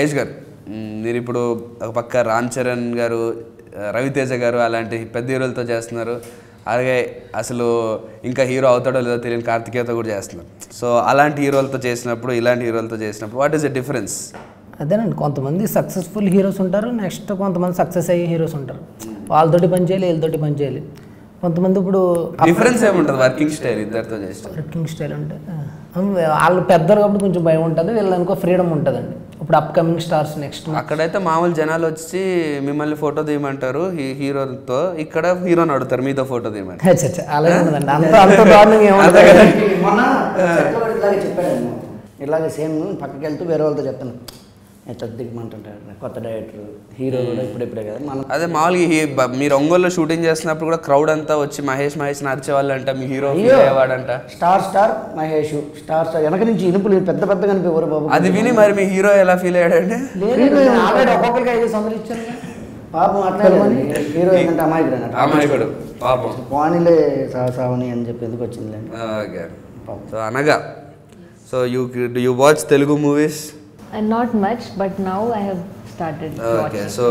మహేష్ గారు. మీరు ఇప్పుడు ఒక పక్క రామ్ చరణ్ గారు రవితేజ గారు అలాంటి పెద్ద హీరోలతో చేస్తున్నారు. అలాగే అసలు ఇంకా హీరో అవుతాడో లేదో తెలియని కార్తికేయతో కూడా చేస్తున్నారు. సో అలాంటి హీరోలతో చేసినప్పుడు ఇలాంటి హీరోలతో చేసినప్పుడు వాట్ ఈస్ ద డిఫరెన్స్ అదేనండి కొంతమంది సక్సెస్ఫుల్ హీరోస్ ఉంటారు నెక్స్ట్ కొంతమంది సక్సెస్ అయ్యే హీరోస్ ఉంటారు. వాళ్ళతోటి పని చేయాలి వీళ్ళతోటి పని చేయాలి. కొంతమంది ఇప్పుడు డిఫరెన్స్ ఏముంటుంది? వర్కింగ్ స్టైల్ ఇద్దరితో చేస్తే. వర్కింగ్ స్టైల్ అంటే వాళ్ళు పెద్దలు కాబట్టి కొంచెం భయం ఉంటుంది వీళ్ళనుకో ఫ్రీడమ్ ఉంటుందండి. ఇప్పుడు అప్కమింగ్ స్టార్స్ నెక్స్ట్ అక్కడైతే మామూలు జనాలు వచ్చి మిమ్మల్ని ఫోటో తీయమంటారు హీ- హీరోతో. ఇక్కడ హీరోని అడుగుతారు మీతో ఫోటో తీయమని అలాగే అంత అంత దారుణంగా చెప్పాడు ఇలాగే సేమ్ పక్కకి వెళ్తూ వేరే వాళ్ళతో చెప్తాను. ఎట్లా కొత్త డైరెక్టర్ హీరో కూడా ఇప్పుడిప్పుడే కదా. మనం అదే మామూలుగా మీరు ఒంగోలులో షూటింగ్ చేస్తున్నప్పుడు కూడా క్రౌడ్ అంతా వచ్చి మహేష్ మహేష్ నడిచే వాళ్ళంట మీ హీరో అయ్యో. అయ్యేవాడంట. Star star Mahesh star star. వెనక నుంచి ఇనుపులు పెద్ద పెద్ద కనిపించారు బాబు. అది విని మరి మీ హీరో ఎలా ఫీల్ అయ్యాడండి ఆల్రెడీ ఒక్కొక్కరికి ఐదు వందలు ఇచ్చారు కదా. పాపం అట్లా హీరో ఏంటంటే అమాయకుడు అమాయకుడు. పాపం. వాణిలే సా- సావని అని చెప్పి ఎందుకు వచ్చిందిలే ఓకే సో అనగా so you you watch Telugu movies And not much, but now I have started okay watching. So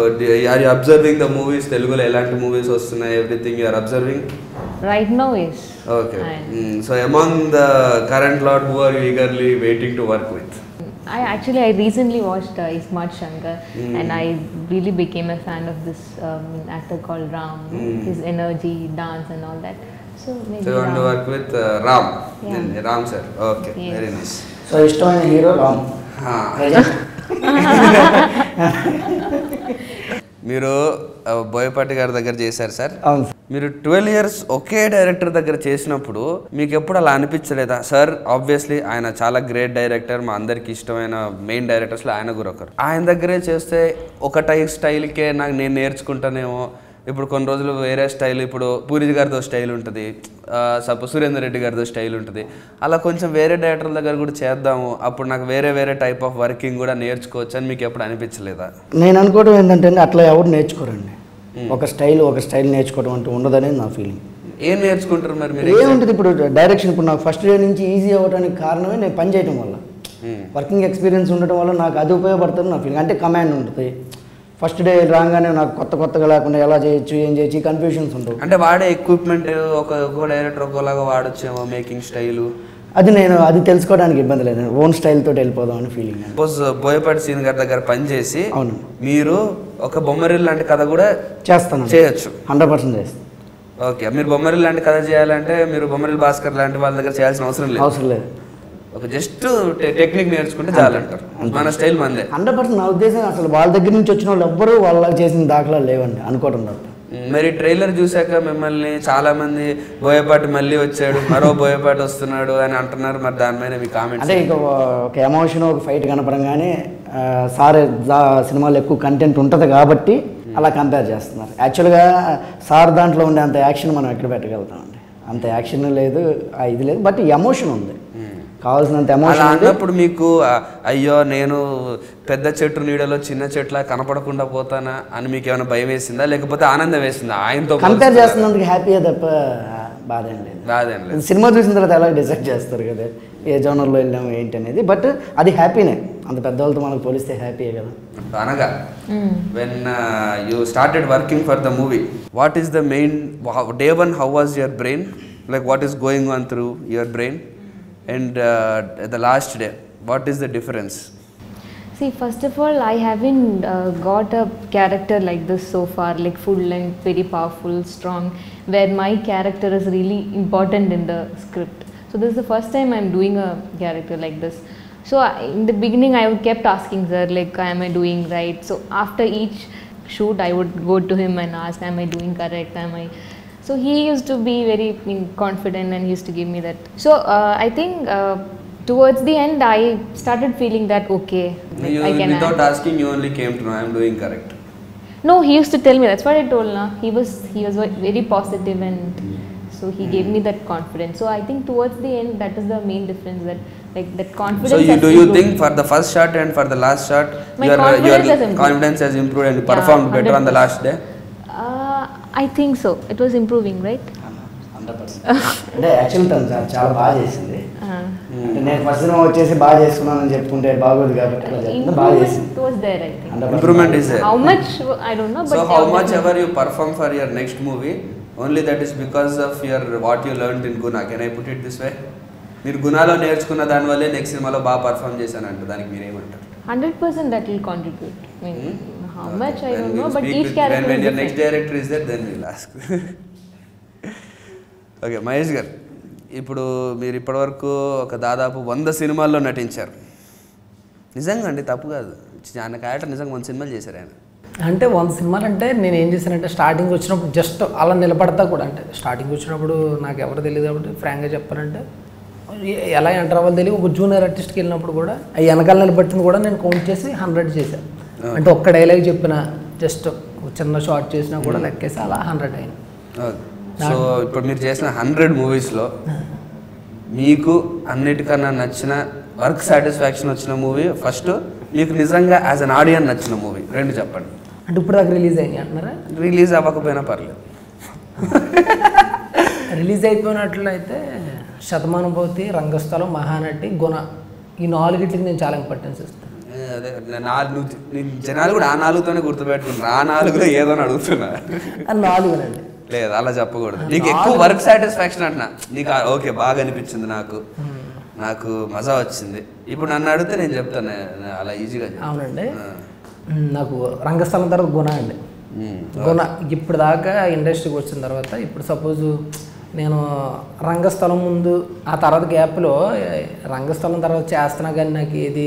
are you observing the movies తెలుగులో ఎలాంటి మూవీస్ వస్తున్నాయి everything you are observing Right now, yes. Okay And so among the current lot who are eagerly waiting to work with I actually I recently watched uh, Ismat Shankar, and I really became a fan of this um, actor called Ram. His energy, dance, and all that. So maybe so want to Ram. Work with Ram Yeah. Ram sir okay Yes. Very nice so ఇష్టమైన hero Ram మీరు బోయపాటి గారి దగ్గర చేశారు sir. మీరు twelve years ఒకే director దగ్గర చేసినప్పుడు మీకు ఎప్పుడు అలా అనిపించలేదా? సార్ ఆబ్వియస్లీ ఆయన చాలా గ్రేట్ డైరెక్టర్ మా అందరికి ఇష్టమైన మెయిన్ డైరెక్టర్స్లో ఆయన కూడా ఒకరు ఆయన దగ్గరే చేస్తే ఒక టైప్ స్టైల్కే నాకు నేను నేర్చుకుంటానేమో ఇప్పుడు కొన్ని రోజులు వేరే స్టైల్ ఇప్పుడు పూరి గారితో స్టైల్ ఉంటుంది సపోజ్ సురేందర్ రెడ్డి గారితో స్టైల్ ఉంటుంది. అలా కొంచెం వేరే డైరెక్టర్ల దగ్గర కూడా చేద్దాము. అప్పుడు నాకు వేరే వేరే టైప్ ఆఫ్ వర్కింగ్ కూడా నేర్చుకోవచ్చు అని మీకు ఎప్పుడు అనిపించలేదా? నేను అనుకోవడం ఏంటంటే అట్లా ఎవరు నేర్చుకోరండి. ఒక స్టైల్ ఒక స్టైల్ నేర్చుకోవడం అంటూ ఉండదనేది నా ఫీలింగ్ ఏం నేర్చుకుంటారు మరి మీరు ఏముంటుంది ఇప్పుడు డైరెక్షన్ ఇప్పుడు నాకు ఫస్ట్ డే నుంచి ఈజీ అవ్వడానికి కారణమే నేను పని చేయడం వల్ల. వర్కింగ్ ఎక్స్పీరియన్స్ ఉండటం వల్ల నాకు అది ఉపయోగపడుతుంది నా ఫీలింగ్ అంటే కమాండ్ ఉంటుంది. ఫస్ట్ డే రాగానే నాకు కొత్త కొత్తగా లేకుండా ఎలా చేయొచ్చు ఏం చేయొచ్చు కన్ఫ్యూషన్స్ ఉండవు. అంటే వాడే ఎక్విప్మెంట్ ఒక డైరెక్టర్ ఒక్కోలాగా వాడొచ్చేమో మేకింగ్ స్టైలు అది నేను అది తెలుసుకోవడానికి ఇబ్బంది లేదు. ఓన్ స్టైల్ తోటి వెళ్ళిపోదాం అని ఫీలింగ్ సపోజ్ బోయపాటి సీన్ గారి దగ్గర పనిచేసి అవును. మీరు ఒక బొమ్మరిల్ లాంటి కథ కూడా చేస్తాను. చేయొచ్చు. హండ్రెడ్ పర్సెంట్ చేస్తాను. ఓకే. మీరు బొమ్మరిల్ లాంటి కథ చేయాలంటే మీరు బొమ్మరిల్ భాస్కర్ లాంటి వాళ్ళ దగ్గర చేయాల్సిన అవసరం లేదు. అవసరం లేదు. ఒక జస్ట్ టెక్నిక్ నేర్చుకుంటే చాలంటారు. మన స్టైల్ మందే. హండ్రెడ్ పర్సెంట్ నా ఉద్దేశం అసలు వాళ్ళ దగ్గర నుంచి వచ్చిన వాళ్ళు ఎవ్వరూ వాళ్ళకి చేసిన దాఖలా లేవండి అనుకోవడం తప్ప. మరి ట్రైలర్ చూశాక మిమ్మల్ని చాలా మంది బోయపాటి మళ్ళీ వచ్చాడు మరో బోయపాటి వస్తున్నాడు అని అంటున్నారు. మరి దాని మీద మీ కామెంట్స్ అంటే ఇక ఒక ఎమోషన్ ఒక ఫైట్ కనపడంగానే సార్ సినిమాలో ఎక్కువ కంటెంట్ ఉంటుంది కాబట్టి అలా కంపేర్ చేస్తున్నారు. యాక్చువల్గా సార్ దాంట్లో ఉండే అంత యాక్షన్ మనం ఎక్కడ పెట్టగలుగుతామండి? అంత యాక్షన్ లేదు ఇది లేదు బట్ ఎమోషన్ ఉంది. కావాల్సినంత ఉంది అన్నప్పుడు మీకు అయ్యో నేను పెద్ద చెట్టు నీడలో చిన్న చెట్ల కనపడకుండా పోతానా? అని మీకు ఏమైనా భయం వేసిందా? లేకపోతే ఆనందం వేసిందా ఆయనతో కంపేర్? చేస్తున్నందుకు హ్యాపీయే తప్ప బాధ లేదు. బాధేం లేదు. సినిమా చూసిన తర్వాత ఎలా డిసైడ్ చేస్తారు కదా ఏ జోనర్లో వెళ్ళాము ఏంటి అనేది బట్ అది హ్యాపీనే అంత పెద్దవాళ్ళతో మనకు పోలిస్తే హ్యాపీయే కదా. అనగా when you started working for the movie what is the main day one how was your brain like what is going on through your brain and uh, the last day? What is the difference? See, first of all, I haven't uh, got a character like this so far, like full length, very powerful, strong, where my character is really important in the script. So this is the first time I'm doing a character like this. So I, in the beginning, I kept asking sir, like, am I doing right? So after each shoot, I would go to him and ask, am I doing correct? Am I so he used to be very confident and used to give me that. So uh, I think uh, towards the end, I started feeling that okay. You, I can without asking, you only came to know I am doing correct. No, he used to tell me. That's what I told. Na. he was he was very positive and. Mm. So he mm. gave me that confidence. So I think towards the end, that is the main difference that like that confidence. So you, do you think for the first shot and for the last shot, uh, your confidence, your has, confidence improved. has improved and you yeah, performed better on the last day? I think so it was improving right అంటే actual తను చాలా బాగా చేసింది. అంటే నేను first cinema వచ్చేసి బాగా చేసుకున్నాను అని చెప్పుకుంటే బాగోదు కాబట్టి much I perform movie only that is because of your what you learned in Guna can I put it this way మీరు గునాలో నేర్చుకున్న దాని వల్లే నెక్స్ట్ సినిమాలో బాగా పర్ఫామ్ చేశాను అంటే దానికి మీరు ఏమంటారు 100% that will contribute How much I don't know, but each character when, when your next director is there, then we'll ask. Okay Mahesh garu ఇప్పుడు మీరు ఇప్పటివరకు ఒక దాదాపు వంద సినిమాల్లో నటించారు. నిజంగా అండి తప్పు కాదు. ఆయన క్యారెక్టర్ నిజంగా వంద సినిమాలు చేశారు ఆయన. అంటే వంద సినిమాలు అంటే నేను ఏం చేశానంటే స్టార్టింగ్ వచ్చినప్పుడు జస్ట్ అలా నిలబడతా కూడా అంటే స్టార్టింగ్ వచ్చినప్పుడు నాకు ఎవరు తెలియదు కాబట్టి ఫ్రాంక్గా చెప్పాలంటే ఎలా ఎంటర్ అవ్వాలి తెలియదు. ఒక జూనియర్ ఆర్టిస్ట్కి వెళ్ళినప్పుడు కూడా ఆ వెనకాల నిలబెట్టింది కూడా నేను కౌంట్ చేసి హండ్రెడ్ చేశాను. అంటే ఒక్క డైలాగ్ చెప్పిన జస్ట్ చిన్న షార్ట్ చేసినా కూడా లెక్కేసి అలా హండ్రెడ్ అయింది సో ఇప్పుడు మీరు చేసిన హండ్రెడ్ మూవీస్లో మీకు అన్నిటికన్నా నచ్చిన వర్క్ సాటిస్ఫాక్షన్ వచ్చిన మూవీ ఫస్ట్ మీకు నిజంగా యాజ్ అన్ ఆడియన్ నచ్చిన మూవీ రెండు చెప్పండి. అంటే ఇప్పుడు దాకా రిలీజ్ అయింది అంటున్నారా? రిలీజ్ అవ్వకపోయినా పర్లేదు. రిలీజ్ అయిపోయినట్లయితే శతమానుభూతి రంగస్థలం మహానటి గుణ ఈ నాలుగిట్లకి నేను చాలా ఇంపార్టెన్స్ ఇస్తాను. అదే నాలుగు జనాలు కూడా ఆ నాలుగుతోనే గుర్తుపెట్టుకున్నారు ఆ నాలుగులో ఏదో అని అడుగుతున్నా. నాలుగునండి లేదు అలా చెప్పకూడదు. నీకు ఎక్కువ వర్క్ సాటిస్ఫాక్షన్ అంటున్నా. నీకు ఓకే బాగా అనిపించింది నాకు. నాకు మజా వచ్చింది. ఇప్పుడు నన్ను అడిగితే నేను చెప్తాను అలా ఈజీగా. అవునండి. నాకు రంగస్థలం తర్వాత గుణ అండి. గుణ ఇప్పుడు దాకా ఇండస్ట్రీకి వచ్చిన తర్వాత ఇప్పుడు సపోజ్ నేను రంగస్థలం ముందు ఆ తర్వాత గ్యాప్లో రంగస్థలం తర్వాత చేస్తున్నా కానీ నాకు ఇది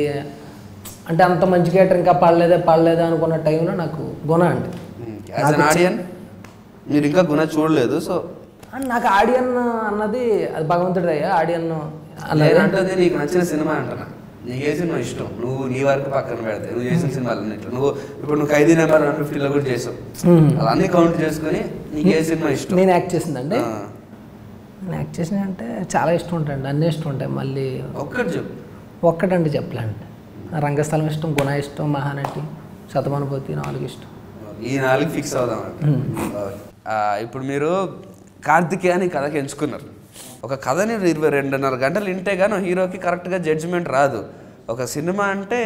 అంటే అంత మంచి క్యారెక్టర్ ఇంకా పడలేదా పడలేదా అనుకున్న టైంలో నాకు గుణ అన్ ఆడియన్ మీరు ఇంకా గుణ చూడలేదు సో అండ్ నాకు ఆడియన్ అన్నది అది భగవంతుడి అయ్యా ఆడియన్ అన్నది. అంటే నీకు నచ్చిన సినిమా అంటున్నా నీకు ఏ సినిమా ఇష్టం? నువ్వు నీ వరకు పక్కన పెడితే నువ్వు చేసిన సినిమాలు అన్నిట్లో. నువ్వు ఇప్పుడు నువ్వు ఖైదీ నెంబర్ వన్ ఫిఫ్టీలో కూడా చేసావు. Hmm. అలా అన్ని కౌంట్ చేసుకొని నీకు ఏ సినిమా ఇష్టం? నేను యాక్ట్ చేసిందండి. నేను యాక్ట్ చేసిన అంటే చాలా ఇష్టం ఉంటాయండి అన్నీ ఇష్టం ఉంటాయి మళ్ళీ. ఒక్కటి చెప్పు. ఒక్కటంటే చెప్పలేండి. రంగస్థలం ఇష్టం గుణ ఇష్టం మహానటి శతమానుభూతి నాలుగు ఇష్టం. ఈ నాలుగు ఫిక్స్ అవుదాం ఇప్పుడు మీరు కార్తికేయని కథకి ఎంచుకున్నారు. ఒక కథని ఇరవై రెండున్నర గంటలు వింటే కానీ హీరోకి కరెక్ట్గా జడ్జిమెంట్ రాదు. ఒక సినిమా అంటే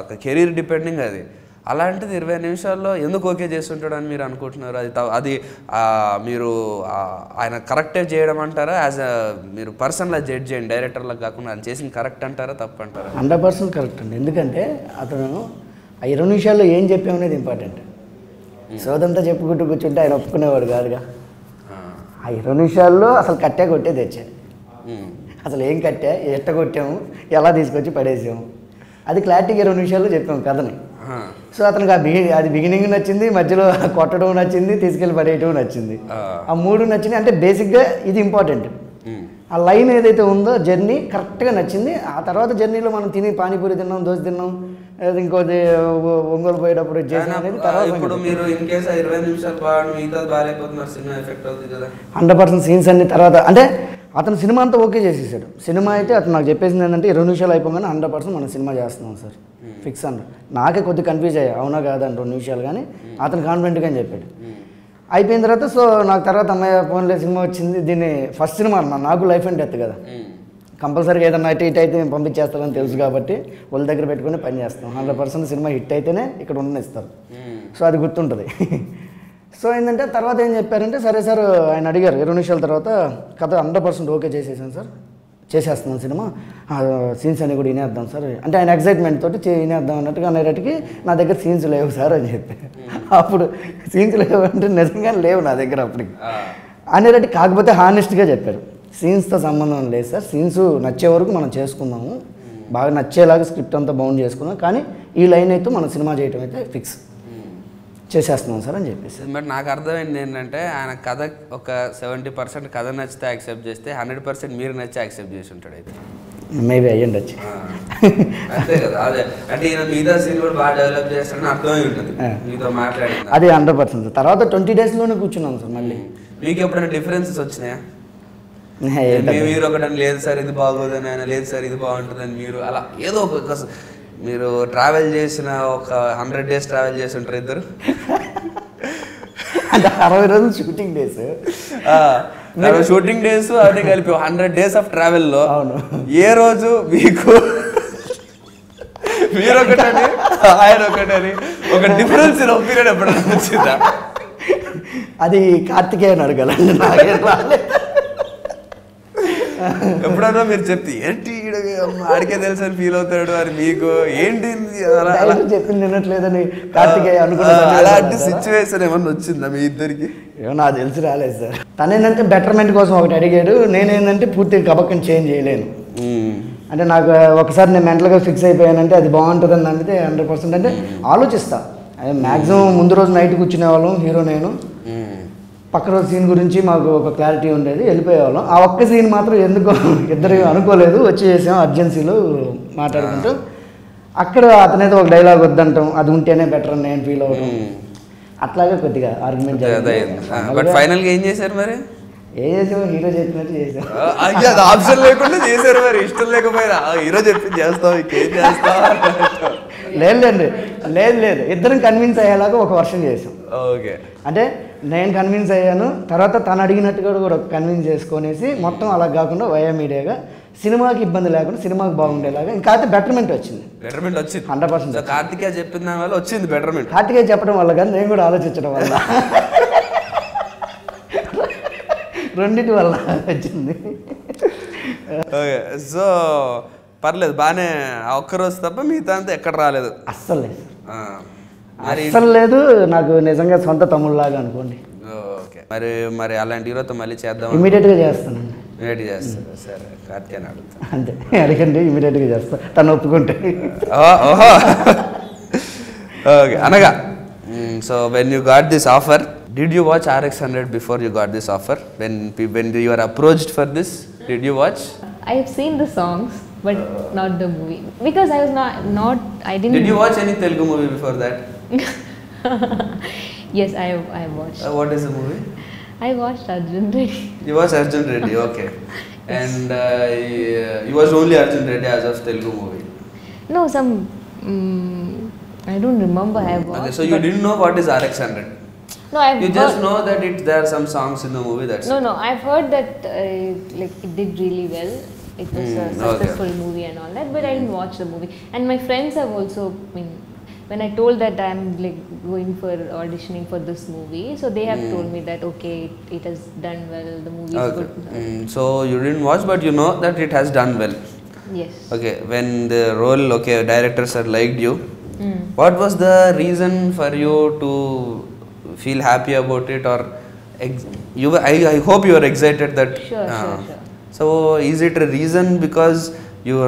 ఒక కెరీర్ డిపెండింగ్ అది. అలాంటిది ఇరవై నిమిషాల్లో ఎందుకు ఓకే చేస్తుంటాడు అని మీరు అనుకుంటున్నారు? అది అది మీరు ఆయన కరెక్టే చేయడం అంటారా? యాజ్ అ మీరు పర్సన్లా జడ్జ్ చేయండి డైరెక్టర్లా కాకుండా ఆయన చేసింది కరెక్ట్ అంటారా? తప్పు అంటారా? హండ్రెడ్ పర్సెంట్ కరెక్ట్ అండి. ఎందుకంటే అతను ఆ ఇరవై నిమిషాల్లో ఏం చెప్పామనేది ఇంపార్టెంట్. సోదంతా చెప్పుకుంటూ కూర్చుంటే ఆయన ఒప్పుకునేవాడు కాదుగా. ఆ. ఇరవై నిమిషాల్లో అసలు కట్టే కొట్టే తెచ్చా. అసలు ఏం కట్టా? ఎట్ట కొట్టాము? ఎలా తీసుకొచ్చి పడేసాము? అది క్లారిటీగా ఇరవై నిమిషాల్లో చెప్పాము కథని. సో అతనికి ఆ బిగి అది బిగినింగ్ నచ్చింది మధ్యలో కొట్టడం నచ్చింది తీసుకెళ్ళి పడేయటం నచ్చింది. ఆ. మూడు నచ్చింది అంటే బేసిక్గా ఇది ఇంపార్టెంట్. ఆ లైన్ ఏదైతే ఉందో జర్నీ కరెక్ట్గా నచ్చింది. ఆ తర్వాత జర్నీలో మనం తిని పానీపూరి తిన్నాం దోశ తిన్నాం ఇంకోటి ఒంగోలు పోయేటప్పుడు ఇది చేసాం అనేది తర్వాత ఇప్పుడు మీరు ఇన్ కేసు ఇరవై నిమిషాలు బాగా మిగతా బాగాలేకపోతున్నారు సినిమా ఎఫెక్ట్ అవుతుంది కదా. హండ్రెడ్ పర్సెంట్ సీన్స్ అన్ని తర్వాత అంటే అతను సినిమా అంతా ఓకే చేసేసాడు. సినిమా అయితే అతను నాకు చెప్పేసింది ఏంటంటే ఇరవై నిమిషాలు అయిపోగానే హండ్రెడ్ పర్సెంట్ మనం సినిమా చేస్తున్నాం సార్. ఫిక్స్ అన్న నాకే కొద్దిగా కన్ఫ్యూజ్ అయ్యా. అవునా కాదా? అని రెండు నిమిషాలు కానీ అతను కాన్ఫిడెంట్గా అని చెప్పాడు. అయిపోయిన తర్వాత సో నాకు తర్వాత అమ్మాయి ఫోన్లో సినిమా వచ్చింది. దీన్ని ఫస్ట్ సినిమా అన్న నాకు లైఫ్ అండ్ డెత్ కదా. కంపల్సరీగా ఏదన్నా ఇటు ఇటు అయితే మేము పంపించేస్తామని తెలుసు కాబట్టి వాళ్ళ దగ్గర పెట్టుకుని పని చేస్తాం. హండ్రెడ్ పర్సెంట్ సినిమా హిట్ అయితేనే ఇక్కడ ఉండనిస్తారు. సో అది గుర్తుంటుంది. సో ఏంటంటే తర్వాత ఏం చెప్పారంటే సరే సార్ ఆయన అడిగారు ఇరవై నిమిషాల తర్వాత కథ హండ్రెడ్ పర్సెంట్ ఓకే చేసేసాను సార్ చేసేస్తున్నాను సినిమా. సీన్స్ అన్ని కూడా వినేద్దాం సార్. అంటే ఆయన ఎక్సైట్మెంట్ తోటి వినేద్దాం అన్నట్టుగా అనేటట్టుకి నా దగ్గర సీన్స్ లేవు సార్ అని చెప్పి. అప్పుడు సీన్స్ లేవు అంటే నిజంగా లేవు నా దగ్గర అప్పటికి. అనేటట్టు కాకపోతే హానెస్ట్గా చెప్పారు. సీన్స్తో సంబంధం లేదు సార్. సీన్స్ నచ్చే వరకు మనం చేసుకుందాము. బాగా నచ్చేలాగా స్క్రిప్ట్ అంతా బౌండ్ చేసుకుందాం. కానీ ఈ లైన్ అయితే మనం సినిమా చేయటం అయితే ఫిక్స్. చేసేస్తున్నాం సార్ అని చెప్పేసి. బట్ నాకు అర్థమైంది ఏంటంటే ఆయన కథ ఒక సెవెంటీ పర్సెంట్ కథ నచ్చితే యాక్సెప్ట్ చేస్తే హండ్రెడ్ పర్సెంట్ మీరు నచ్చి యాక్సెప్ట్ చేసి ఉంటాడు అయితే. మేబీ. అంతే కదా అదే. అంటే ఈయన మిగతా సీన్ కూడా బాగా డెవలప్ చేస్తాడని అర్థమై ఉంటుంది. మీతో మాట్లాడింది అది హండ్రెడ్ పర్సెంట్ తర్వాత ట్వంటీ డేస్లోనే కూర్చున్నాం సార్ మళ్ళీ. మీకు ఎప్పుడైనా డిఫరెన్సెస్ వచ్చినాయా? మీరు ఒకటని లేదు సార్ ఇది బాగోదని ఆయన లేదు సార్ ఇది బాగుంటుందని మీరు అలా ఏదో ఒక- మీరు ట్రావెల్ చేసిన ఒక హండ్రెడ్ డేస్ ట్రావెల్ చేసి ఉంటారు ఇద్దరు? అంటే అరవై రోజులు షూటింగ్ డేస్ షూటింగ్ డేస్ అవన్నీ కలిపి హండ్రెడ్ డేస్ ఆఫ్ ట్రావెల్లో అవును. ఏ రోజు మీకు మీరు ఒకటని ఆయన ఒకటని ఒక డిఫరెన్స్ ఇన్ ఒపీనియన్ ఎప్పుడైనా వచ్చిందా అది కార్తికేయన్ అడగాలండి నాకేం రాలేదు. ఎప్పుడన్నా మీరు చెప్తే ఏంటి ఆడికే తెలుసు అని ఫీల్ అవుతాడు అని మీకు ఏంటి చెప్పింది వినట్లేదని కార్తికేయ ఆ, అనుకున్నా అలాంటి సిచ్యువేషన్ ఏమన్నా వచ్చిందా మీ ఇద్దరికి? ఏమో నాకు తెలిసి రాలేదు సార్. తను ఏంటంటే బెటర్మెంట్ కోసం ఒకటి అడిగాడు నేనేంటంటే పూర్తిగా కబక్కని చేంజ్ చేయలేను. అంటే నాకు ఒకసారి నేను మెంటల్గా ఫిక్స్ అయిపోయానంటే అది బాగుంటుందని నమ్మితే హండ్రెడ్ పర్సెంట్ అంటే ఆలోచిస్తా. అది మ్యాక్సిమం ముందు రోజు నైట్ కూర్చునే వాళ్ళం హీరో నేను పక్క రోజు సీన్ గురించి మాకు ఒక క్లారిటీ ఉండేది. వెళ్ళిపోయేవాళ్ళం. ఆ ఒక్క సీన్ మాత్రం ఎందుకో ఇద్దరు అనుకోలేదు. వచ్చి చేసాం అర్జెన్సీలో మాట్లాడుకుంటూ. అక్కడ అతనేదో ఒక డైలాగ్ వద్దంటాం. అది ఉంటేనే బెటర్ అని నేను ఫీల్ అవ్వడం అట్లాగే కొద్దిగా ఆర్గ్యుమెంట్ బట్ ఫైనల్గా ఏం చేశారు మరి? ఏ చేసాం హీరో చెప్పినట్టు చేసాం. ఆప్షన్ లేకుండా చేశారు మరి. ఇష్టం లేకపోయినా. హీరో చెప్పి చేస్తావు ఇంకేం చేస్తావు లేదు లేదు లేదు లేదు. ఇద్దరం కన్విన్స్ అయ్యేలాగా ఒక వర్షం చేసాం. ఓకే. అంటే నేను కన్విన్స్ అయ్యాను. తర్వాత తను అడిగినట్టుగా కూడా కన్విన్స్ చేసుకొనేసి మొత్తం అలా కాకుండా వయా మీడియాగా సినిమాకి ఇబ్బంది లేకుండా సినిమాకి బాగుండేలాగా. ఇంకా అయితే బెటర్మెంట్ వచ్చింది. బెటర్మెంట్ వచ్చింది. 100% సో కార్తికేయ చెప్పిన దాని వల్ల వచ్చింది బెటర్మెంట్ హార్ట్గా చెప్పడం వల్ల కానీ నేను కూడా ఆలోచించడం వల్ల. రెండింటి వల్ల వచ్చింది. ఓకే సో పర్లేదు బాగానే ఆ ఒక్క రోజు తప్ప మిగతా అంతా ఎక్కడ రాలేదు. అస్సలు లేదు. అస్సలు లేదు నాకు నిజంగా సొంత తమ్ముళ్ళలాగా అనుకోండి. ఓకే. మరి మరి అలాంటి హీరోతో మళ్ళీ చేద్దాం ఇమీడియట్గా చేస్తానండి రెడీ చేస్తారు? సరే కార్తికేయని అడుగుతా. అంతే. అడగండి ఇమీడియట్గా చేస్తా. తను ఒప్పుకుంటే. ఓహో. ఓకే అనగా so when you got this offer did you watch RX hundred before you got this offer when when you are approached for this did you watch I have seen the songs, but not the movie. Because I was not not I didn't. Did you watch any Telugu movie before that yes, I I watched. Uh, what is the movie? I watched Arjun Reddy. You watched Arjun Reddy, okay. and uh, you, watched only Arjun Reddy as a Telugu movie? No, some. Um, I don't remember I watched. Okay, so you didn't know what is RX 100? No, I've You just know that it there are some songs in the movie that's. No, it. no, I've heard that uh, like it did really well. It was mm, a hmm, successful okay. movie and all that, but mm. I didn't watch the movie. And my friends have also, I mean, when I told that I'm like going for auditioning for this movie, so they have told me that okay, it, it has done well. The movie is Okay. good. Mm, so you didn't watch, but you know that it has done well. Yes. Okay, when the role, okay, directors are liked you. Mm. What was the reason for you to feel happy about it, or ex- you? were- I, I hope you are excited that. Sure, sure, sure. So is it a reason because you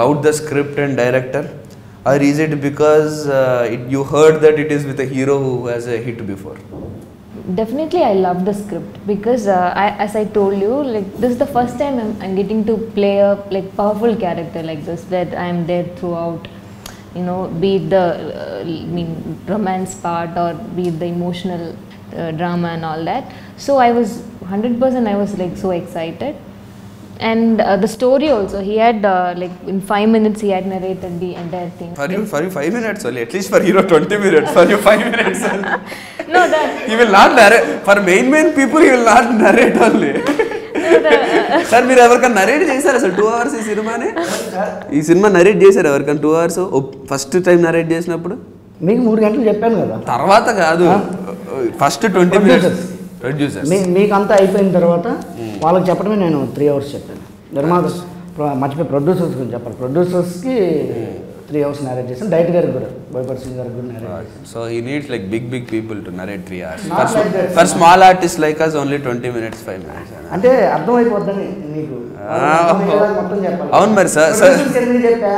loved the script and director, or is it because uh, it, you heard that it is with a hero who has a hit before? Definitely, I love the script because, uh, I, as I told you, like this is the first time I'm, I'm getting to play a like powerful character like this, that I'm there throughout. You know, be it the uh, mean romance part or be it the emotional uh, drama and all that. So I was hundred percent. I was like so excited, and uh, the story also. He had uh, like in five minutes he had narrated the entire thing. For you, for you, five minutes only. At least for hero, twenty minutes. For you, five minutes only. No, that He will not narrate. For main main people, he will not narrate only. uh, sir మీరు ఎవరికైనా narrate చేశారు అసలు two hours ఈ సినిమాని ఈ cinema narrate చేశారు ఎవరికైనా two hours first time narrate చేసినప్పుడు మీకు మూడు గంటలు చెప్పాను కదా తర్వాత కాదు ఫస్ట్ ట్వంటీ మినిట్స్ ప్రొడ్యూసర్స్ మీ మీకు అంతా అయిపోయిన తర్వాత వాళ్ళకి చెప్పడమే నేను త్రీ అవర్స్ చెప్పాను. నిర్మాత మర్చిపోయి ప్రొడ్యూసర్స్ గురించి చెప్పాలి. ప్రొడ్యూసర్స్కి త్రీ అవర్స్ నేరేట్ చేశాను. డైరెక్ట్ గారికి కూడా బోయపర్ సింగ్ గారికి కూడా so he needs like big big people to narrate three hours. For small artist like us only twenty minutes five minutes అంటే అర్థమైపోద్దని నీకు. చెప్పాలి. అవును మరి సార్, చెప్పా?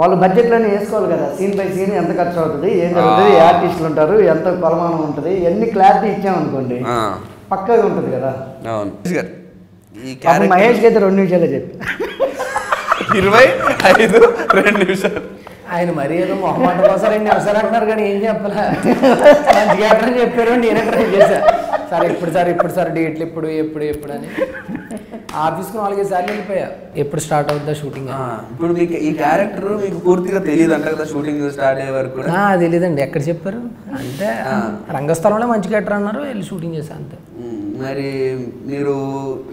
వాళ్ళు బడ్జెట్లోనే వేసుకోవాలి కదా. సీన్ బై సీన్ ఎంత ఖర్చు అవుతుంది ఏం జరుగుతుంది ఏ ఆర్టిస్టులు ఉంటారు ఎంత కొలమానం ఉంటుంది ఎన్ని క్లారిటీ ఇచ్చామనుకోండి పక్కగా ఉంటుంది కదా. అవును. ఈ మహేష్కి అయితే రెండు నిమిషాలే చెప్పి. ఇరవై ఐదు రెండు నిమిషాలు. ఆయన మరీ ఏదో మొహమాట కోసం రెండు నిమిషాలు అంటున్నారు కానీ ఏం చెప్పలే? మంచిగా ఎక్కడ చెప్పారు నేనే ట్రై చేశా. సార్ ఇప్పుడు సార్ ఇప్పుడు సార్ డేట్లు ఇప్పుడు ఎప్పుడు ఎప్పుడు అని. ఆఫీస్కి నాలుగైదు సార్లు వెళ్ళిపోయా. ఎప్పుడు స్టార్ట్ అవుతుందా షూటింగ్ ఆ, ఇప్పుడు మీకు ఈ క్యారెక్టర్ మీకు పూర్తిగా తెలియదు అంట కదా షూటింగ్ స్టార్ట్ అయ్యే వరకు కూడా. తెలియదండి. ఎక్కడ చెప్పారు? అంటే రంగస్థలంలో మంచి క్యారెక్టర్ అన్నారు వెళ్ళి షూటింగ్ చేశాను అంతే. మరి మీరు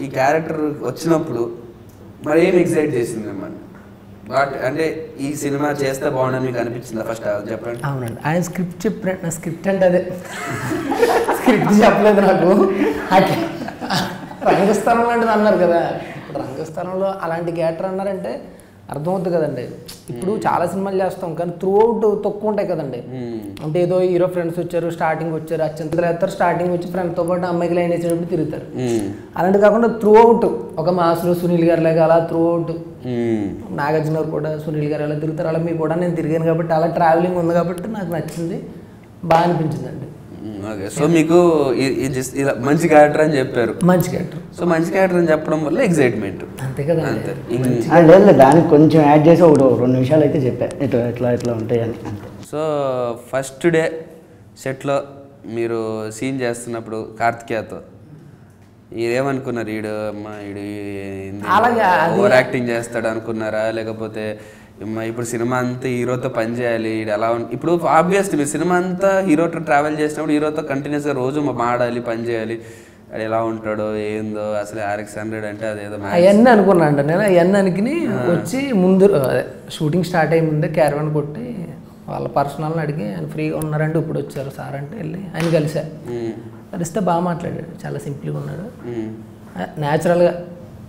ఈ క్యారెక్టర్ వచ్చినప్పుడు మరి ఏం ఎగ్జైట్ చేసింది మిమ్మల్ని? వాట్ అంటే ఈ సినిమా చేస్తే బాగుండని మీకు అనిపించిందా ఫస్ట్ చెప్పండి. అవునండి. ఆయన స్క్రిప్ట్ చెప్పినట్టు నా స్క్రిప్ట్ అంటే అదే. స్క్రిప్ట్ చెప్పలేదు నాకు. రంగస్థలం లాంటిది అన్నారు కదా. ఇప్పుడు రంగస్థలంలో అలాంటి క్యారెక్టర్ అన్నారంటే అర్థమవుతుంది కదండి ఇప్పుడు చాలా సినిమాలు చేస్తాం కానీ త్రూ అవుట్ తక్కువ ఉంటాయి కదండి అంటే ఏదో హీరో ఫ్రెండ్స్ వచ్చారు స్టార్టింగ్ వచ్చారు అత్యంతలు వేస్తారు స్టార్టింగ్ వచ్చి ఫ్రెండ్తో పాటు అమ్మాయికి లైన్ వేసేటప్పుడు తిరుగుతారు. అలాంటి కాకుండా త్రూ అవుట్ ఒక మాస్లో సునీల్ గారి లాగా అలా త్రూ అవుట్. నాగార్జున గారు కూడా సునీల్ గారు ఎలా తిరుగుతారు అలా మీరు కూడా నేను తిరిగాను కాబట్టి అలా ట్రావెలింగ్ ఉంది కాబట్టి నాకు నచ్చింది బాగా అనిపించిందండి మ్మ్. ఓకే. సో మీకు ఇలా మంచి క్యారెక్టర్ అని చెప్పారు. మంచి క్యారెక్టర్ సో మంచి క్యారెక్టర్ అని చెప్పడం వల్ల ఎక్సైట్మెంట్ అంతే కదండి అంతే. లేదు దానికి కొంచెం యాడ్ చేసి ఒకటి రెండు నిమిషాలు అయితే చెప్పా. ఇట్లా ఇట్లా ఇట్లా ఉంటాయి అని. సో ఫస్ట్ డే సెట్లో మీరు సీన్ చేస్తున్నప్పుడు కార్తికేయతో ఏమనుకున్నారు ఈడు అమ్మ అది- ఓవర్ యాక్టింగ్ చేస్తాడు అనుకున్నారా? లేకపోతే ఇప్పుడు సినిమా అంతా హీరోతో పని చేయాలి. ఎలా ఇప్పుడు ఆబ్వియస్లీ మీరు సినిమా అంతా హీరోతో ట్రావెల్ చేసినప్పుడు హీరోతో కంటిన్యూస్గా రోజు మాడాలి పని చేయాలి. అది ఎలా ఉంటాడో ఏందో అసలు ఆర్ఎక్స్ హండ్రెడ్ అంటే అదేదో అవన్నీ అనుకున్నా అంట నేను. అవన్నీ అనుకుని వచ్చి ముందు షూటింగ్ స్టార్ట్ అయ్యే ముందే క్యారవన్ కొట్టి వాళ్ళ పర్సనల్ని అడిగి ఆయన ఫ్రీగా ఉన్నారంటే ఇప్పుడు వచ్చారు సార్ అంటే వెళ్ళి ఆయన కలిసా. కలిస్తే బాగా మాట్లాడాడు. చాలా సింపుల్గా ఉన్నాడు. న్యాచురల్గా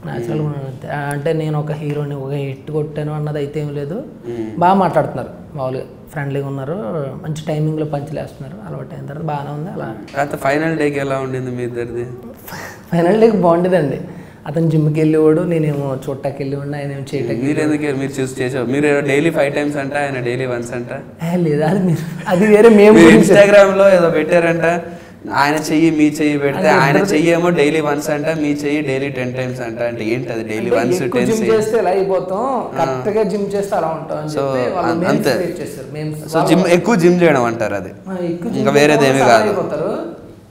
న్యాచురల్గా. ఆ, అంటే నేను ఒక హీరోని ఒక హిట్ కొట్టాను అన్నది అయితే ఏం లేదు. బాగా మాట్లాడుతున్నారు. మామూలుగా ఫ్రెండ్లీగా ఉన్నారు. మంచి టైమింగ్లో పంచులేస్తున్నారు అలవాటు అయిన తర్వాత బాగానే ఉంది. అలా. ఫైనల్ డేకి ఎలా ఉండింది మీ ఇద్దరిది? ఫైనల్ డేకి బాగుండేదండి. అతను జిమ్కి వెళ్ళేవాడు నేనేమో చూడటానికి వెళ్ళేవాడిని ఆయన ఏమో చేయటానికి మీరు ఎందుకు మీరు చూసి చేసావు? మీరు డైలీ ఫైవ్ టైమ్స్ అంట ఆయన డైలీ వన్స్ అంట? ఏ, లేదు అది మీరు అది వేరే మేము మీరు గురించి ఇన్స్టాగ్రామ్లో ఏదో పెట్టారంట. ఆయన చెయ్యి మీ చెయ్యి పెడితే ఆయన చెయ్యి ఏమో డైలీ వన్స్ అంట మీ చెయ్యి డైలీ టెన్ టైమ్స్ అంట అంటే ఏంటి అది డైలీ వన్స్ టెన్ చేస్తే ఇలా అయిపోతాం? కరెక్ట్గా జిమ్ చేస్తే అలా ఉంటాం సో అంతే. సో జిమ్ ఎక్కువ జిమ్ చేయడం అంటారు అది. ఇంకా gym వేరేది చేస్తే ఏమీ అలా కాదు.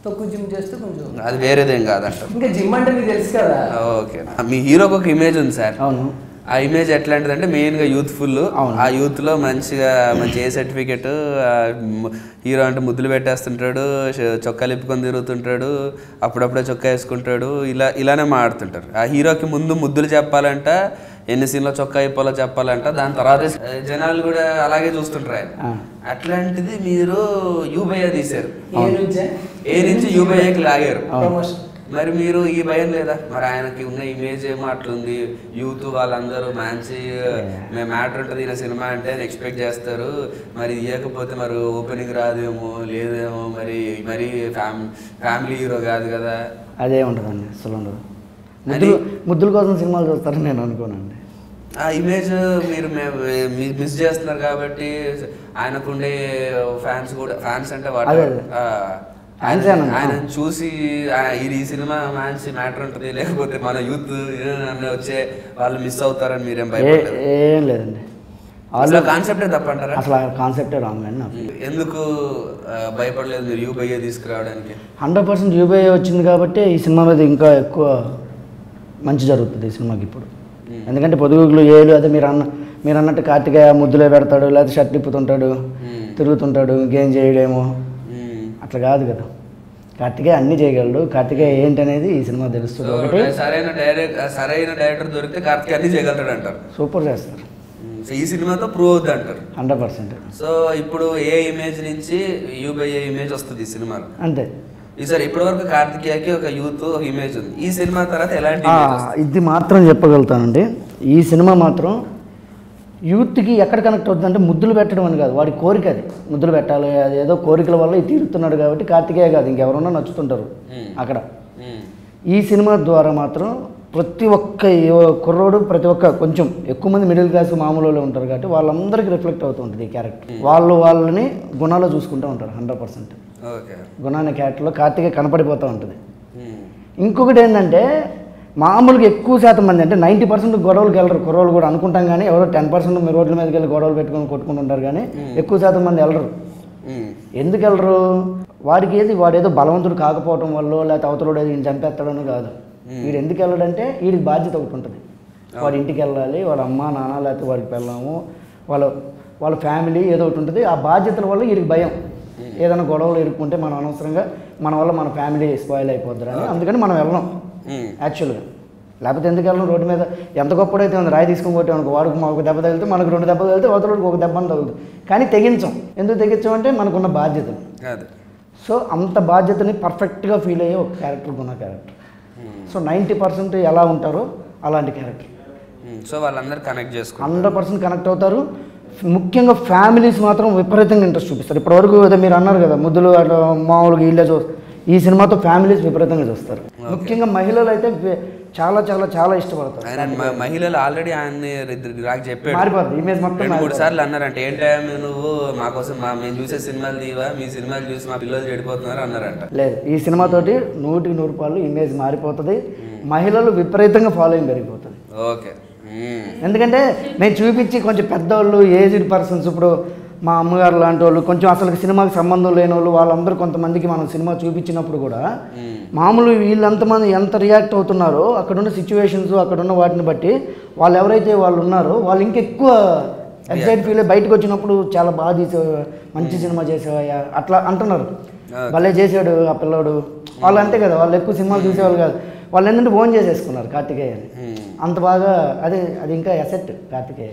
తక్కువ జిమ్ చేస్తే కొంచెం అది వేరేదేం కాదంట ఇంకా జిమ్ అంటే మీకు తెలుసు కదా. ఓకే. మీ హీరోకి ఒక ఇమేజ్ ఉంది సార్. అవును. ఆ ఇమేజ్ ఎట్లాంటిది అంటే మెయిన్గా యూత్ఫుల్ ఆ యూత్లో మంచిగా మంచి ఏ సర్టిఫికెట్ హీరో అంటే ముద్దులు పెట్టేస్తుంటాడు చొక్కా లిప్పుకొని తిరుగుతుంటాడు అప్పుడప్పుడే చొక్కా వేసుకుంటాడు ఇలా ఇలానే మాడుతుంటారు ఆ హీరోకి ముందు ముద్దులు చెప్పాలంట ఎన్ని సీన్లో చొక్కా అయిపోలో చెప్పాలంట దాని తర్వాత జనాలు కూడా అలాగే చూస్తుంటారు ఆయన. అట్లాంటిది మీరు యూబయ్య తీశారు. ఏ నుంచే? ఏ నుంచి యూబయ్యకి లాగారు? మరి మీరు ఈ భయం లేదా? మరి ఆయనకి ఉన్న ఇమేజ్ ఏమో అట్లుంది? యూత్ వాళ్ళందరూ మంచి మేము మ్యాటర్ ఉంటుంది ఇలా సినిమా అంటే ఎక్స్పెక్ట్ చేస్తారు. మరి ఇవ్వకపోతే మరి ఓపెనింగ్ రాదేమో లేదేమో మరి మరి ఫ్యామ్ ఫ్యామిలీ హీరో కాదు కదా. అదే ఉంటుందండి అసలు ఉండదు. ముద్దులు ముద్దుల కోసం సినిమాలు చూస్తారని నేను అనుకోనండి. ఆ ఇమేజ్ మీరు మిస్ చేస్తున్నారు కాబట్టి ఆయనకుండే ఫ్యాన్స్ కూడా ఫ్యాన్స్ అంటే వాటి ఆయన చూసి ఈ సినిమా మంచి మ్యాటర్ ఉంటుంది లేకపోతే మన యూత్ వచ్చే వాళ్ళు మిస్ అవుతారని మీరేం ఏ భయపడలేదు? ఏం లేదండి. అసలు వాళ్ళు కాన్సెప్టే తప్పంటారా? అసలు కాన్సెప్టే రాంగ్ అండి ఎందుకు భయపడలేదు మీరు యూ బయ్యే తీసుకురావడానికి? హండ్రెడ్ పర్సెంట్ యూబీఐ వచ్చింది కాబట్టి ఈ సినిమా మీద ఇంకా ఎక్కువ మంచి జరుగుతుంది ఈ సినిమాకి ఇప్పుడు. ఎందుకంటే పొదుగులు ఏలు అదే మీరు అన్న మీరు అన్నట్టు కార్తికేయ ముద్దులే పెడతాడు లేకపోతే షర్ట్ తిప్పుతుంటాడు తిరుగుతుంటాడు గేమ్ చేయడేమో. అట్లా కాదు కదా. కార్తికేయ అన్నీ చేయగలడు. కార్తికేయ ఏంటనేది ఈ సినిమా తెలుస్తుంది ఒకటి. సరైన డైరెక్ట్ సరైన డైరెక్టర్ దొరికితే కార్తీక్ అన్ని చేయగలుగుతాడు అంటారు సూపర్ చేస్తారు. ఈ సినిమాతో ప్రూవ్ అవుతుంది అంటారు హండ్రెడ్ పర్సెంట్. సో ఇప్పుడు ఏ ఇమేజ్ నుంచి యూ బై ఏ ఇమేజ్ వస్తుంది ఈ సినిమాలో? అంతే. ఈసారి ఇప్పటి వరకు కార్తికేయకి ఒక యూత్ ఒక ఇమేజ్ ఉంది. ఈ సినిమా తర్వాత ఎలాంటి? ఇది మాత్రం చెప్పగలుగుతానండి. ఈ సినిమా మాత్రం యూత్కి ఎక్కడ కనెక్ట్ అవుతుందంటే ముద్దులు పెట్టడం అని కాదు. వాడి కోరిక అది. ముద్దులు పెట్టాలి అది ఏదో కోరికల వల్ల ఇది తీరుతున్నాడు కాబట్టి కార్తికేయ కాదు ఇంకెవరన్నా నచ్చుతుంటారు. అక్కడ. ఈ సినిమా ద్వారా మాత్రం ప్రతి ఒక్క కుర్రోడు ప్రతి ఒక్క కొంచెం ఎక్కువ మంది మిడిల్ క్లాస్ మామూలు ఉంటారు కాబట్టి వాళ్ళందరికీ రిఫ్లెక్ట్ అవుతూ ఉంటుంది ఈ క్యారెక్టర్. వాళ్ళు వాళ్ళని గుణాలు చూసుకుంటూ ఉంటారు హండ్రెడ్ పర్సెంట్. గుణాన్ని క్యారెక్టర్లో కార్తికేయ కనపడిపోతూ ఉంటుంది. ఇంకొకటి ఏంటంటే మామూలుగా ఎక్కువ శాతం మంది అంటే నైంటీ పర్సెంట్ గొడవలకు వెళ్ళరు. కుర్రోళ్ళు కూడా అనుకుంటాం కానీ ఎవరో టెన్ పర్సెంట్ మీరు రోడ్ల మీదకి వెళ్ళి గొడవలు పెట్టుకొని కొట్టుకుంటుంటారు కానీ ఎక్కువ శాతం మంది వెళ్ళరు. ఎందుకు వెళ్ళరు? వాడికి ఏది వాడు ఏదో బలవంతుడు కాకపోవటం వల్ల లేకపోతే అవతలోడు ఏదో చంపేస్తాడని కాదు. వీడు ఎందుకు వెళ్ళడంటే వీడికి బాధ్యత ఒకటి ఉంటుంది. వాడి ఇంటికి వెళ్ళాలి వాడు అమ్మ నాన్న లేకపోతే వాడికి వెళ్ళాము వాళ్ళ వాళ్ళ ఫ్యామిలీ ఏదో ఒకటి ఉంటుంది. ఆ బాధ్యతల వల్ల వీడికి భయం. ఏదైనా గొడవలు ఇరుక్కుంటే మనం అనవసరంగా మన వల్ల మన ఫ్యామిలీ స్పాయిల్ అయిపోద్ది అని. అందుకని మనం వెళ్ళం. యాక్చువల్గా లేకపోతే ఎందుకు రోడ్డు మీద ఎంత గొప్పడైతే ఉంది. రాయి తీసుకొని కొట్టే అనుకో వాడికి మాకు దెబ్బ తగిలితే మనకు రెండు దెబ్బలు తగిలితే అవతలకి ఒక దెబ్బ తగులుతుంది. కానీ తెగించం. ఎందుకు తెగించం అంటే మనకున్న బాధ్యతలు సో అంత బాధ్యతని పర్ఫెక్ట్గా ఫీల్ అయ్యే ఒక క్యారెక్టర్ ఉన్న క్యారెక్టర్ సో నైంటీ పర్సెంట్ ఎలా ఉంటారో అలాంటి క్యారెక్టర్ మ్మ్. సో వాళ్ళందరూ కనెక్ట్ చేసుకుంటారు. హండ్రెడ్ పర్సెంట్ కనెక్ట్ అవుతారు. ముఖ్యంగా ఫ్యామిలీస్ మాత్రం విపరీతంగా ఇంట్రెస్ట్ చూపిస్తారు. ఇప్పటివరకు ఏదో మీరు అన్నారు కదా ముద్దులు అట్లా మామూలుగా ఇల్లే చూ ఈ సినిమాతో ఫ్యామిలీస్ విపరీతంగా చూస్తారు. ముఖ్యంగా మహిళలు అయితే చాలా చాలా చాలా ఇష్టపడతారు. ఆయన మహిళలు ఆల్రెడీ ఆయన్ని రి- నాకు చెప్పాడు. మారిపోద్ది. ఇమేజ్ మొత్తం మూడు. సార్లు అన్నారంట ఏంటో నువ్వు మా కోసం మా మేము చూసే సినిమాలు తీవా మీ సినిమాలు చూసి మా పిల్లలు చెడిపోతున్నారు అన్నారంట. లేదు ఈ సినిమాతోటి నూటికి నూరు రూపాయలు ఇమేజ్ మారిపోతుంది. మహిళలు విపరీతంగా ఫాలోయింగ్ పెరిగిపోతుంది. ఓకే. ఎందుకంటే మేము చూపించి కొంచెం పెద్దవాళ్ళు ఏజ్డ్ పర్సన్స్ ఇప్పుడు మా అమ్మగారు లాంటి వాళ్ళు కొంచెం అసలు సినిమాకి సంబంధం లేని వాళ్ళు వాళ్ళందరూ కొంతమందికి మనం సినిమా చూపించినప్పుడు కూడా మామూలు వీళ్ళంతమంది ఎంత రియాక్ట్ అవుతున్నారో అక్కడున్న సిచ్యువేషన్స్ అక్కడున్న వాటిని బట్టి వాళ్ళు ఎవరైతే వాళ్ళు ఉన్నారో వాళ్ళు ఇంకెక్కువ ఎక్సైట్ ఫీల్ అయ్యి బయటకు వచ్చినప్పుడు చాలా బాగా తీసేవా మంచి సినిమా చేసేవయ్యా అట్లా అంటున్నారు. భలే చేసాడు ఆ పిల్లోడు. వాళ్ళు అంతే కదా వాళ్ళు ఎక్కువ సినిమాలు చూసేవాళ్ళు కాదు. వాళ్ళు ఏంటంటే ఫోన్ చేసేసుకున్నారు కార్తికేయ అంత బాగా అదే అది ఇంకా ఎసెట్ కార్తికేయ